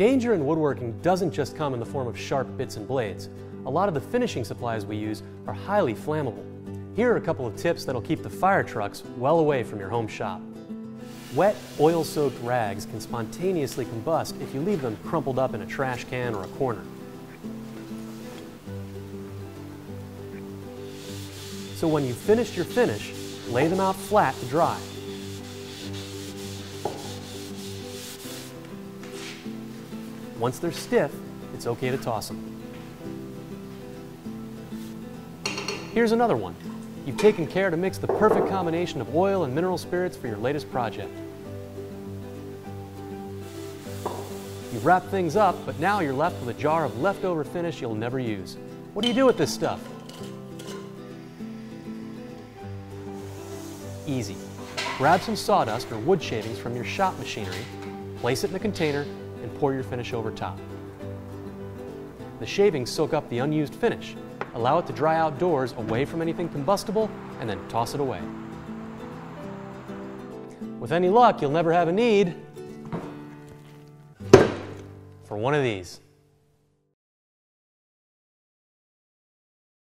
Danger in woodworking doesn't just come in the form of sharp bits and blades. A lot of the finishing supplies we use are highly flammable. Here are a couple of tips that'll keep the fire trucks well away from your home shop. Wet, oil-soaked rags can spontaneously combust if you leave them crumpled up in a trash can or a corner. So when you've finished your finish, lay them out flat to dry. Once they're stiff, it's okay to toss them. Here's another one. You've taken care to mix the perfect combination of oil and mineral spirits for your latest project. You've wrapped things up, but now you're left with a jar of leftover finish you'll never use. What do you do with this stuff? Easy. Grab some sawdust or wood shavings from your shop machinery, place it in a container, and pour your finish over top. The shavings soak up the unused finish. Allow it to dry outdoors away from anything combustible, and then toss it away. With any luck, you'll never have a need for one of these.